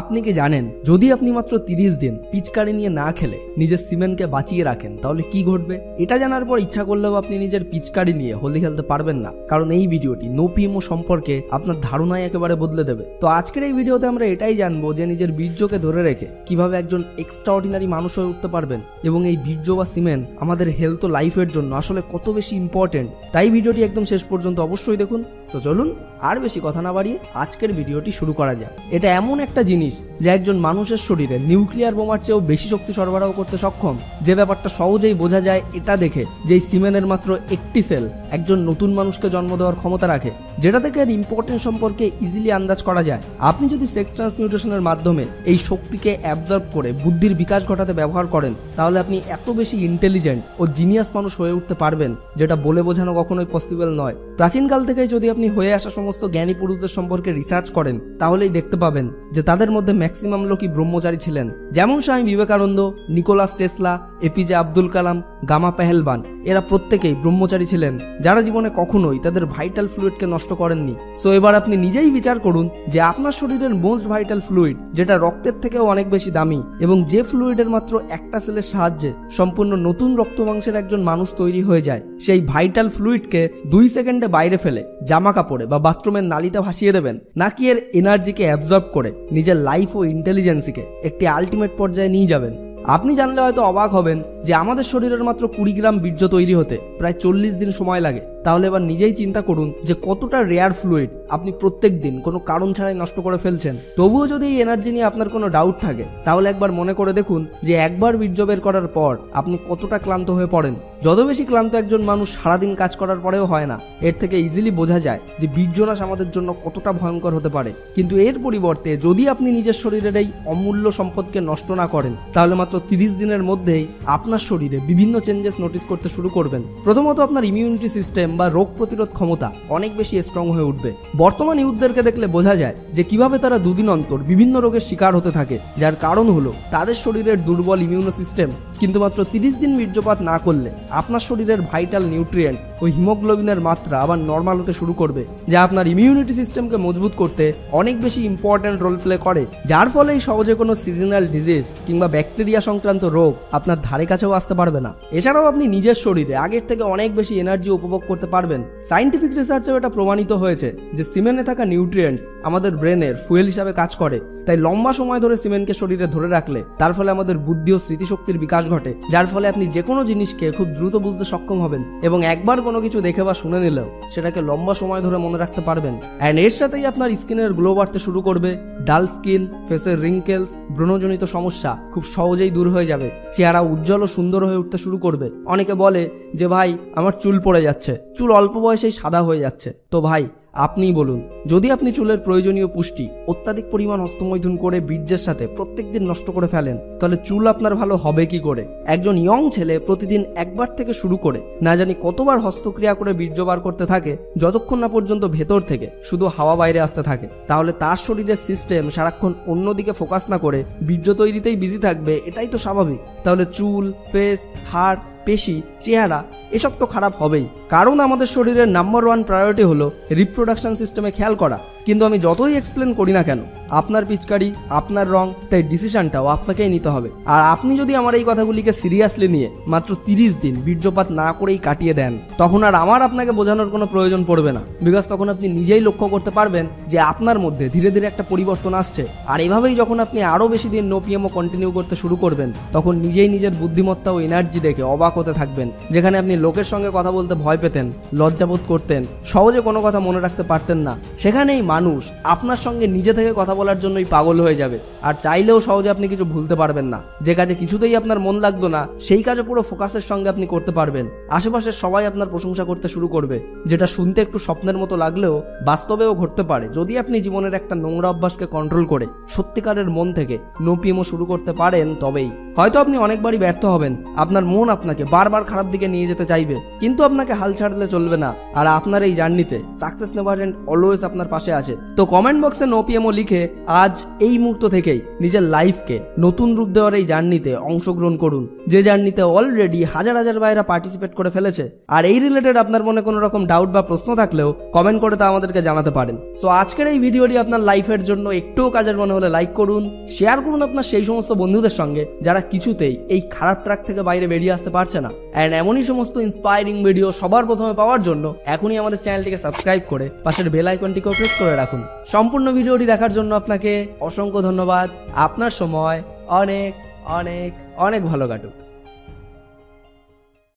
আপনি কি জানেন, যদি আপনি মাত্র তিরিশ দিন পিচকারি নিয়ে না খেলে নিজের সিমেন্টকে বাঁচিয়ে রাখেন, তাহলে কি ঘটবে? এটা জানার পর ইচ্ছা করলেও আপনি নিজের পিচকারি নিয়ে হোলি খেলতে পারবেন না, কারণ এই ভিডিওটি নো পিএমও সম্পর্কে আপনার ধারণাই একেবারে বদলে দেবে। তো আজকের এই ভিডিওতে আমরা এটাই জানব যে নিজের বীর্যকে ধরে রেখে কীভাবে একজন এক্সট্রা অর্ডিনারি মানুষ হয়ে উঠতে পারবেন এবং এই বীর্য বা সিমেন্ট আমাদের হেলথ ও লাইফের জন্য আসলে কত বেশি ইম্পর্টেন্ট তাই ভিডিওটি একদম শেষ পর্যন্ত অবশ্যই দেখুন। তো চলুন, আর বেশি কথা না বাড়িয়ে আজকের ভিডিওটি শুরু করা যাক। এটা এমন একটা জিনিস যা একজন মানুষের শরীরে নিউক্লিয়ার বোমার চেয়েও বেশি শক্তি সরবরাহ করতে সক্ষম, যে ব্যাপারটা সহজেই বোঝা যায় এটা দেখে যে সিমেনের মাত্র একটি সেল একজন নতুন মানুষকে জন্ম দেওয়ার ক্ষমতা রাখে যেটা থেকে এর ইম্পর্টেন্ট সম্পর্কে ইজিলি আন্দাজ করা যায়? আপনি যদি সেক্স ট্রান্সমিউটেশনের মাধ্যমে এই শক্তিকে অ্যাবজর্ব করে বুদ্ধির বিকাশ ঘটাতে ব্যবহার করেন, তাহলে আপনি এত বেশি ইন্টেলিজেন্ট ও জিনিয়াস মানুষ হয়ে উঠতে পারবেন, যেটা বলে বোঝানো কখনোই পসিবল নয়। প্রাচীনকাল থেকেই যদি আপনি হয়ে আসা সমস্ত জ্ঞানী পুরুষদের সম্পর্কে রিসার্চ করেন, তাহলেই দেখতে পাবেন যে তাদের মধ্যে ম্যাক্সিমাম লোকই ব্রহ্মচারী ছিলেন। যেমন Swami Vivekananda, Nikola Tesla APJ Abdul Kalam, Gama Pehelwan. এরা প্রত্যেকেই ব্রহ্মচারী ছিলেন, যারা জীবনে কখনোই তাদের ভাইটাল ফ্লুইডকে নষ্ট করেননি। সো এবার আপনি নিজেই বিচার করুন যে আপনার শরীরের মোস্ট ভাইটাল ফ্লুইড যেটা রক্তের থেকেও অনেক বেশি দামি, এবং যে ফ্লুইডের মাত্র একটা সেলের সাহায্যে সম্পূর্ণ নতুন রক্ত মাংসের একজন মানুষ তৈরি হয়ে যায়, সেই ভাইটাল ফ্লুইডকে দুই সেকেন্ডে বাইরে ফেলে জামা কাপড়ে বা বাথরুমের নালিতে ভাসিয়ে দেবেন, নাকি এর এনার্জিকে অ্যাবজর্ব করে নিজের লাইফ ও ইন্টেলিজেন্সিকে একটি আলটিমেট পর্যায়ে নিয়ে যাবেন। আপনি জানলে হয়তো অবাক হবেন যে আমাদের শরীরের মাত্র কুড়ি গ্রাম বীর্য তৈরি হতে প্রায় চল্লিশ দিন সময় লাগে। তাহলে এবার নিজেই চিন্তা করুন যে কতটা রেয়ার ফ্লুইড আপনি প্রত্যেক দিন কোনো কারণ ছাড়াই নষ্ট করে ফেলছেন। তবুও যদি এই এনার্জি নিয়ে আপনার কোনো ডাউট থাকে, তাহলে একবার মনে করে দেখুন যে একবার বীর্য বের করার পর আপনি কতটা ক্লান্ত হয়ে পড়েন। যত বেশি ক্লান্ত একজন মানুষ সারাদিন কাজ করার পরেও হয় না, এর থেকে ইজিলি বোঝা যায় যে বীর্যনাশ আমাদের জন্য কতটা ভয়ঙ্কর হতে পারে। কিন্তু এর পরিবর্তে যদি আপনি নিজের শরীরের এই অমূল্য সম্পদকে নষ্ট না করেন, তাহলে মাত্র তিরিশ দিনের মধ্যেই আপনার শরীরে বিভিন্ন চেঞ্জেস নোটিস করতে শুরু করবেন। প্রথমত আপনার ইমিউনিটি সিস্টেম বা রোগ প্রতিরোধ ক্ষমতা অনেক বেশি স্ট্রং হয়ে উঠবে। বর্তমান ইউথদেরকে দেখলে বোঝা যায় যে কীভাবে তারা দুদিন অন্তর বিভিন্ন রোগের শিকার হতে থাকে, যার কারণ হলো তাদের শরীরের দুর্বল ইমিউনো সিস্টেম কিন্তু মাত্র তিরিশ দিন বীর্যপাত না করলে আপনার শরীরের ভাইটাল নিউট্রিয়েন্টস ও হিমোগ্লোবিনের মাত্রা আবার নর্মাল হতে শুরু করবে, যা আপনার ইমিউনিটি সিস্টেমকে মজবুত করতে অনেক বেশি ইম্পর্ট্যান্ট রোল প্লে করে। যার ফলে সহজে কোনো সিজনাল ডিজিজ কিংবা ব্যাকটেরিয়া সংক্রান্ত রোগ আপনার ধারে কাছেও আসতে পারবে না। এছাড়াও আপনি নিজের শরীরে আগের থেকে অনেক বেশি এনার্জি উপভোগ করতে পারবেন। সাইন্টিফিক রিসার্চেও এটা প্রমাণিত হয়েছে যে সিমেন্টে থাকা নিউট্রিয়েন্টস আমাদের ব্রেনের ফুয়েল হিসাবে কাজ করে। তাই লম্বা সময় ধরে সিমেন্টকে শরীরে ধরে রাখলে তার ফলে আমাদের বুদ্ধি ও স্মৃতিশক্তির বিকাশ ঘটে, যার ফলে আপনি যে কোনো জিনিসকে খুব দ্রুত বুঝতে সক্ষম হবেন এবং একবার কোনো কিছু দেখে বা শুনে নিলেও সেটাকে লম্বা সময় ধরে মনে রাখতে পারবেন। অ্যান্ড এর সাথেই আপনার স্কিনের গ্লো বাড়তে শুরু করবে। ডাল স্কিন, ফেসের রিঙ্কেলস ব্রণজনিত সমস্যা খুব সহজেই দূর হয়ে যাবে। চেহারা উজ্জ্বল ও সুন্দর হয়ে উঠতে শুরু করবে। অনেকে বলে যে, ভাই, আমার চুল পড়ে যাচ্ছে। চুল অল্প বয়সেই সাদা হয়ে যাচ্ছে। তো ভাই আপনিই বলুন, যদি আপনি চুলের প্রয়োজনীয় পুষ্টি, অত্যাধিক পরিমাণ হস্তমৈথুন করে বীর্যের সাথে প্রত্যেক দিন নষ্ট করে ফেলেন, তাহলে চুল আপনার ভালো হবে কি করে? একজন ইয়ং ছেলে প্রতিদিন একবার থেকে শুরু করে, না জানি কতবার হস্তক্রিয়া করে বীর্য বার করতে থাকে, যতক্ষণ না পর্যন্ত ভেতর থেকে শুধু হাওয়া বাইরে আসতে থাকে, তাহলে তার শরীরের সিস্টেম সারাক্ষণ অন্যদিকে ফোকাস না করে বীর্য তৈরিতেই বিজি থাকবে, এটাই তো স্বাভাবিক। তাহলে চুল ফেস হাড়, পেশি চেহারা, এসব তো খারাপ হবেই। কারণ আমাদের শরীরের নাম্বার ওয়ান প্রায়োরিটি হলো রিপ্রোডাকশন সিস্টেমে খেয়াল করা। কিন্তু আমি যতই এক্সপ্লেন করি না কেন, আপনার পিচকারি, আপনার রং, তাই ডিসিশনটাও আপনাকেই নিতে হবে। আর আপনি যদি আমার এই কথাগুলিকে সিরিয়াসলি নিয়ে মাত্র তিরিশ দিন বীর্যপাত না করেই কাটিয়ে দেন, তখন আর আমার আপনাকে বোঝানোর কোনো প্রয়োজন পড়বে না। বিকজ তখন আপনি নিজেই লক্ষ্য করতে পারবেন যে আপনার মধ্যে ধীরে ধীরে একটা পরিবর্তন আসছে। আর এভাবেই যখন আপনি আরও বেশি দিন নো পিএমও কন্টিনিউ করতে শুরু করবেন, তখন নিজেই নিজের বুদ্ধিমত্তা ও এনার্জি দেখে অবাক হতে থাকবেন। যেখানে আপনি লোকের সঙ্গে কথা বলতে ভয় পেতেন, লজ্জাবোধ করতেন, সহজে কোনো কথা মনে রাখতে পারতেন না, সেখানেই মানুষ আপনার সঙ্গে নিজে থেকে কথা বলার জন্যই পাগল হয়ে যাবে। আর চাইলেও সহজে আপনি কিছু ভুলতে পারবেন না। যে কাজে কিছুতেই আপনার মন লাগতো না, সেই কাজে পুরো ফোকাসের সঙ্গে আপনি করতে পারবেন। আশেপাশের সবাই আপনার প্রশংসা করতে শুরু করবে, যেটা শুনতে একটু স্বপ্নের মতো লাগলেও বাস্তবেও ঘটতে পারে। যদি আপনি জীবনের একটা নোংরা অভ্যাসকে কন্ট্রোল করে সত্যিকারের মন থেকে নোপিএমও শুরু করতে পারেন, তবেই। হয়তো আপনি অনেকবারই ব্যর্থ হবেন। আপনার মন আপনাকে বারবার খারাপ দিকে নিয়ে যেতে চাইবে। কিন্তু আপনাকে হাল ছাড়লে চলবে না। আর আপনার এই জার্নিতে সাকসেস নেভার এন্ড অলওয়েজ আপনার পাশে আছে। তো কমেন্ট বক্সে নো পিএমও লিখে আজ এই মুহূর্ত থেকেই নিজের লাইফকে নতুন রূপ দেওয়ার এই জার্নিতে অংশগ্রহণ করুন। যে জার্নিতে অলরেডি হাজার হাজার ভাইরা পার্টিসিপেট করে ফেলেছে। আর এই রিলেটেড আপনার মনে কোনো রকম ডাউট বা প্রশ্ন থাকলেও কমেন্ট করে তা আমাদেরকে জানাতে পারেন। সো আজকের এই ভিডিওটি আপনার লাইফের জন্য একটুও কাজের মনে হলে লাইক করুন শেয়ার করুন আপনার সেই সমস্ত বন্ধুদের সঙ্গে, যারা কিছুতেই এই খারাপ ট্র্যাক থেকে বাইরে বেরিয়ে আসতে পারছে না। অ্যান্ড এমনই সমস্ত ইন্সপায়ারিং ভিডিও সবার প্রথমে পাওয়ার জন্য এখনই আমাদের চ্যানেলটিকে সাবস্ক্রাইব করে পাশের বেল আইকনটিকেও প্রেস করে রাখুন। সম্পূর্ণ ভিডিওটি দেখার জন্য আপনাকে অসংখ্য ধন্যবাদ। আপনার সময় অনেক অনেক অনেক ভালো কাটুক।